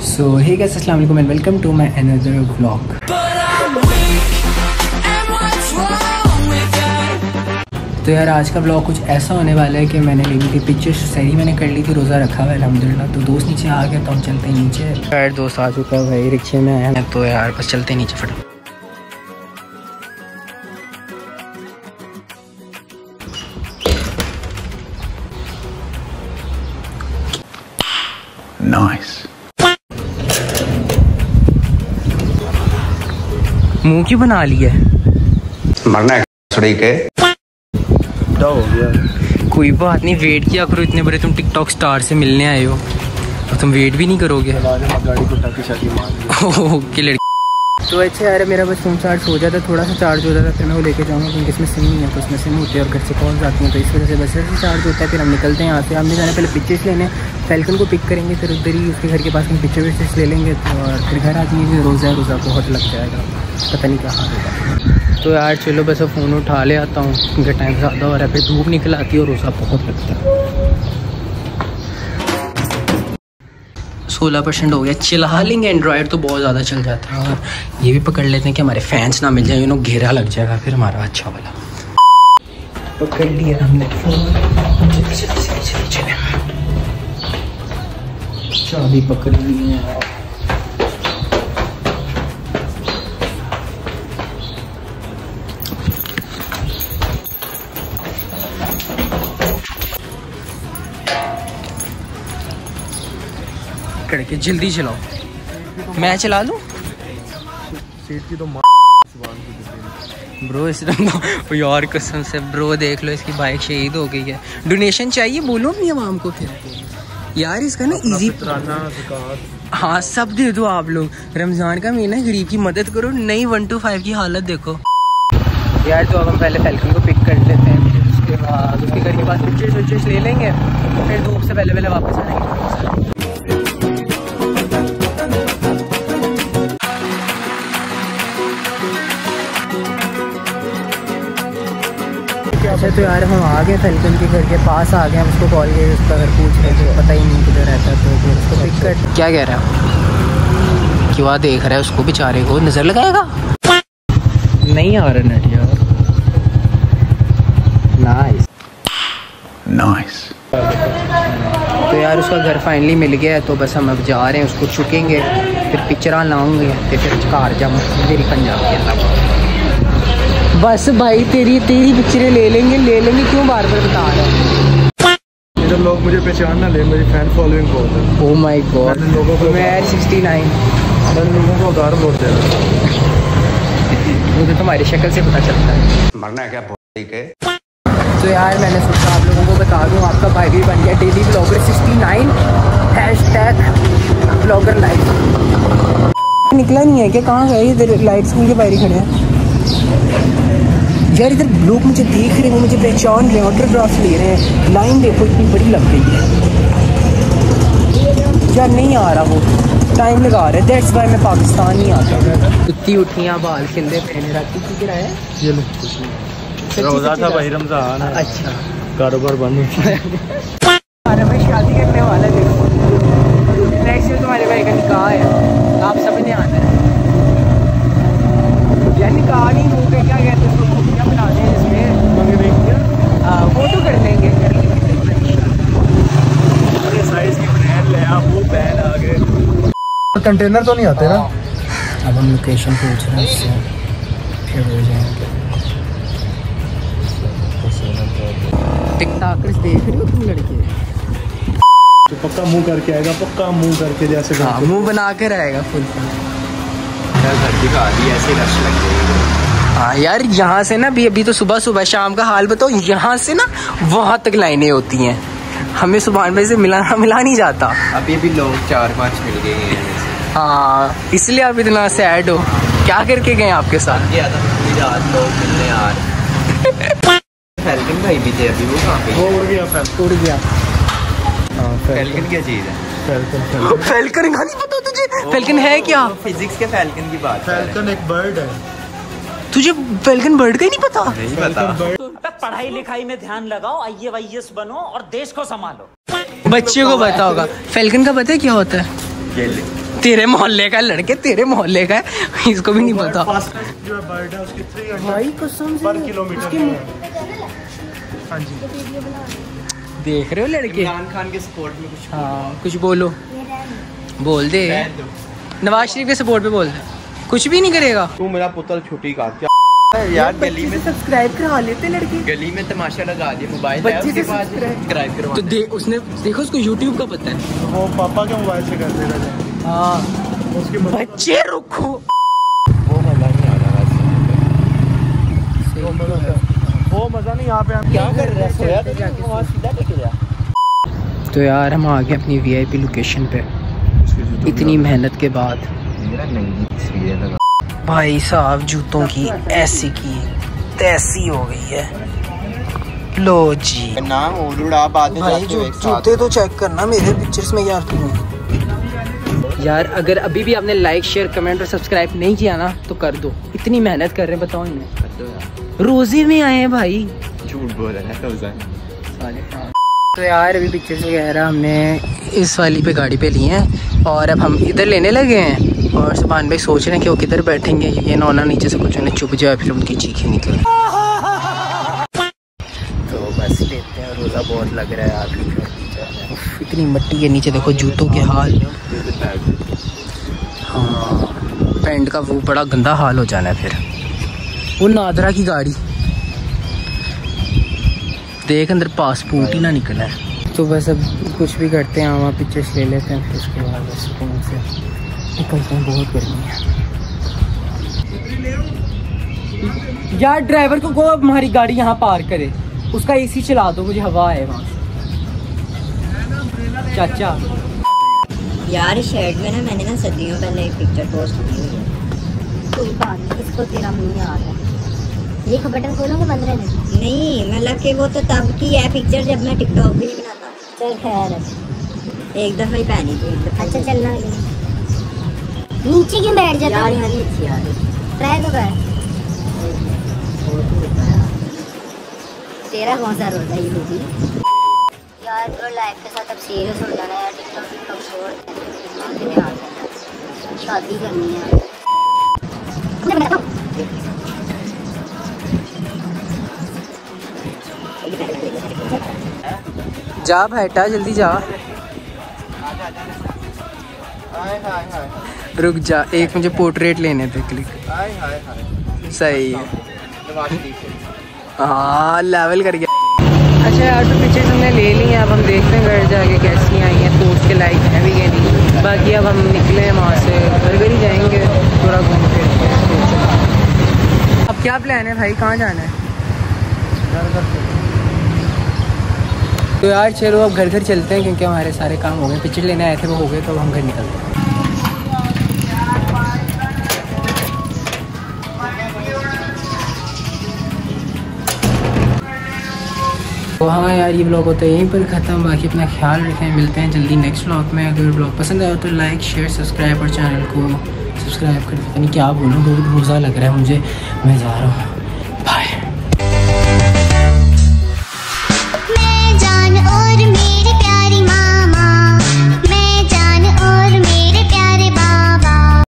सो hey guys अस्सलाम and welcome to my another vlog तो यार, आज का ब्लॉग कुछ ऐसा होने वाला है कि मैंने लेनी थी पिक्चर सही मैंने कर ली थी, रोज़ा रखा हुआ है अलहमदिल्ला तो दोस्त नीचे आ गया तो हम चलते हैं नीचे। यार दोस्त आ चुका है भाई, रिक्शे में आया तो यार, बस चलते नीचे फटाफट। Nice. मुँह क्यों बना लिया? है मरना है। के हो गया। कोई बात नहीं वेट किया करो इतने बड़े तुम टिकटॉक स्टार से मिलने आए हो। और तुम वेट भी नहीं करोगे? ओके लड़की। तो अच्छा यार मेरा बस फ़ोन चार्ज हो जाता है थोड़ा सा चार्ज हो जाता है फिर मैं वो लेके जाऊँगा, क्योंकि इसमें सिम नहीं है तो उसमें सिम होती है और घर से कॉल्स आती हैं तो इस वजह से बस ऐसे चार्ज होता है। फिर हम निकलते हैं यहाँ से। हमने जाने, पहले पिक्चर्स लेने। फैल्कन को पिक करेंगे, फिर उधर ही उसके घर के पास हम पिक्चर विक्चर्स ले लेंगे, और फिर घर आती है रोज़ा रोज़ा बहुत लग जाएगा। पता नहीं क्या हाल होगा। तो यार चलो, बस फ़ोन उठा ले आता हूँ। क्योंकि टाइम ज़्यादा हो रहा है, फिर धूप निकल आती है और रोज़ा बहुत लगता है। सोलह परसेंट हो गया। चिल्ला लेंगे एंड्रॉयड तो बहुत ज़्यादा चल जाता है। और ये भी पकड़ लेते हैं कि हमारे फैंस ना मिल जाए यू नो घेरा लग जाएगा, फिर हमारा अच्छा वाला। पकड़ लिया हमने। चाबी पकड़ ली है। करके जल्दी चलाओ। मैं चला लूँ? ब्रो इस यार कसम से ब्रो देख लो इसकी बाइक शहीद हो गई है। डोनेशन चाहिए? बोलो अपनी आवाम को फिर। यार इसका ना इजी हाँ सब दे दो आप लोग। रमज़ान का महीना है, गरीब की मदद करो नई वन टू फाइव की हालत देखो। यार तो अब हम पहले फैल्कन को पिक कर लेते हैं फिर उसके बाद उसके घर के पास पिक्चर्स विक्चर्स ले लेंगे फिर धूप से पहले पहले वापस आएँगे। अच्छा तो यार हम आ गए फैल्कन के घर के पास आ गए हम उसको कॉल किए उसका घर पूछ रहे थे पता ही नहीं किधर रहता तो फिर उसको पिक कर क्या कह रहा है? क्यों देख रहा है उसको बेचारे को? नज़र लगाएगा? नहीं आ रहा नेट यार। Nice Nice. तो यार उसका घर फाइनली मिल गया है तो बस हम अब जा रहे हैं उसको चुकेंगे फिर पिक्चर लाऊँगे तो फिर घर जा मेरी पंजाब के अलावा बस भाई तेरी तेरी पिक्चरें ले लेंगे ले लेंगे क्यों बार बार बता रहा है? लोग मुझे पहचान ना ले मेरी फ़ैन फॉलोइंग बहुत है। ओ माय गॉड लोगों को मैं 69 मैंने लोगों को उधार बोल दिया मुझे तुम्हारी शक्ल से पता चलता है। मरना है क्या सुड़ी के तो यार मैंने सोचा आप लोगों को बता दूँ आपका भाई भी बन गया daily blogger 69 hashtag blogger life निकला नहीं है क्या? कहाँ गए इधर? लाइट स्कूल के बाहर ही खड़े हैं। यार इधर लोग मुझे देख रहे हैं मुझे पहचान रहे हैं ऑटोग्राफ ले रहे हैं। लाइन देखो इतनी बड़ी लग रही है। यार नहीं आ रहा वो। टाइम लगा रहे दैट्स वाई मैं पाकिस्तान नहीं आता। कुत्ती उठियाँ बाल खिलते पे मेरा। की गिराया ये लो। रोजा था भाई रमज़ान। है अच्छा। कारोबार बंद अरे मैं शादी करने वाला है देखो नेक्स्ट ईयर तुम्हारे भाई का निकाह है आप सबने आना है यार निकाह नहीं मुँह पे क्या कहते हैं उसको क्या बनाते हैं इसमें हाँ, वो तो कर लेंगे कर लेंगे साइज़ की ब्रांड ले आप वो पहन आ गए कंटेनर तो नहीं आते ना? अब हम लोकेशन पूछ रहे हैं उससे फिर हो जाएँगे। टिकटॉकर्स देख रहे हो तुम लड़के? तो पक्का मुँह करके आएगा पक्का मुँह करके जैसे हाँ मुँह बना के रहेगा फुल घर ऐसे रश लग हाँ यार यहाँ से ना अभी अभी तो सुबह सुबह शाम का हाल बताओ यहाँ से ना वहाँ तक लाइनें होती हैं। हमें सुबह से मिला मिला नहीं जाता। अभी अभी लोग चार पाँच मिल गए हैं। हाँ इसलिए आप इतना सैड हो। क्या करके गए आपके साथ? ये आधा रात लोग मिलने आ फैल्कन भाई भी थे अभी वो कहाँ पे? वो उड़ गया फैल उड़ गया। हाँ फैल्कन क्या चीज़ है? फैल्कन फैल्कन फैल्कन का नहीं पता तुझे? फैल्कन है क्या? फिजिक्स के फैल्कन की बात हैं। फैल्कन एक बर्ड है। तुझे फैल्कन बर्ड का ही नहीं पता? नहीं पता। अबे पढ़ाई लिखाई में ध्यान लगाओ आई वाई बनो और देश को संभालो। बच्चे को पता होगा। फैल्कन का पता है क्या होता है? तेरे मोहल्ले का लड़के तेरे मोहल्ले का है। इसको भी नहीं पता। जो है बर्ड है उसकी थ्री भाई कसम से। पर किलोमीटर हाँ। जी। देख रहे हो लड़के? इमरान खान के सपोर्ट में कुछ हाँ कुछ बोलो। बोल दे। नवाज़ शरीफ के सपोर्ट पे बोल दे। कुछ भी नहीं करेगा। तू मेरा पुत्र छुट्टी क्या यार गली में सब्सक्राइब करा लेते लड़के। गली में तमाशा लगा दिया मोबाइल बच्चे है उसके से पास सब्सक्राइब करवा तो दे। उसने देखो उसको यूट्यूब का पता है। वो पापा के मोबाइल से कर देगा। जाए हाँ उसकी बच्चे रुको। वो मज़ा नहीं आ रहा वैसे। वो मज़ा है। वो मज़ा नहीं यहाँ पे हम क्या कर रहा है? सोया तो जाके वहाँ सीधा लेके जा तो यार हम आ गए अपनी वीआईपी लोकेशन पे। इतनी मेहनत के बाद। भाई साहब जूतों की ऐसी की तैसी हो गई है। लो जी। ना भाई जूते तो चेक करना मेरे पिक्चर्स में यार तू यार अगर अभी भी आपने लाइक शेयर कमेंट और सब्सक्राइब नहीं किया ना तो कर दो। इतनी मेहनत कर रहे हैं बताओ इन्हें। रोज़े में आए हैं भाई। झूठ बोल रहा है तो यार अभी पिक्चर्स वगैरह हमने इस वाली पे गाड़ी पे ली हैं और अब हम इधर लेने लगे हैं और सुबहान भाई सोच रहे हैं कि वो किधर बैठेंगे ये ना होना नीचे से कुछ उन्हें चुप जाए फिर उनकी चीखें निकले। तो बस लेते हैं रोज़ा बहुत लग रहा है उफ, इतनी मिट्टी है, नीचे देखो जूतों के हाल। हाँ पैंट का वो बड़ा गंदा हाल हो जाना है फिर। वो नादरा की गाड़ी। देख अंदर पासपोर्ट ही ना निकला है। तो बस अब कुछ भी करते हैं वहाँ पिक्चर्स ले लेते हैं उसके बाद सुकून से निकलते हैं, बहुत गर्मी है। यार ड्राइवर को को हमारी गाड़ी यहाँ पार करे। उसका एसी चला दो, मुझे हवा आए वहाँ से। चाचा। यार इस शर्ट में ना मैंने ना सदियों पहले एक पिक्चर पोस्ट की हुई है। कोई बात नहीं इसको तेरा मुँह आ रहा है। ये बटन खोलोगे बंद रहने नहीं मतलब कि वो तो तब की है पिक्चर जब मैं टिकटॉक भी नहीं बनाता। चल खैर। एक दफ़ा ही पहनी थी अच्छा चलना नीचे क्यों बैठ जाता यार नहीं अच्छी यार। ट्राई तो कर तेरा कौन सा रोल है ये यार लाइफ के साथ अब सीरियस हो जाना यार टिकटॉक छोड़ शादी करनी है। जा बेटा जल्दी जा। हाय हाय हाय रुक जा एक मुझे पोर्ट्रेट लेने थे क्लिक हाय हाय हाय। सही है। हाँ। लेवल कर गया। अच्छा यार तो पिक्चर्स हमने ले ली हैं, अब हम देखते हैं घर जाके कैसी आई हैं पोस्ट के लाइक है भी नहीं। बाकी अब हम निकले हैं वहाँ से, घर घर ही जाएँगे, थोड़ा घूम फिर अब क्या प्लान है भाई? कहाँ जाना है? तो यार, चलो, अब घर घर चलते हैं, क्योंकि हमारे सारे काम हो गए। पिक्चर लेने आए थे, वो हो गए तो अब हम घर निकलते हैं। तो हाँ यार, ये ब्लॉग होता है, यहीं पर ख़त्म। बाकी अपना ख्याल रखें, मिलते हैं जल्दी नेक्स्ट ब्लॉग में। अगर ब्लॉग पसंद आया तो लाइक शेयर सब्सक्राइब और चैनल को सब्सक्राइब कर देते हैं क्या बोलूँ, बहुत रोज़ा लग रहा है मुझे। मैं जा रहा हूँ।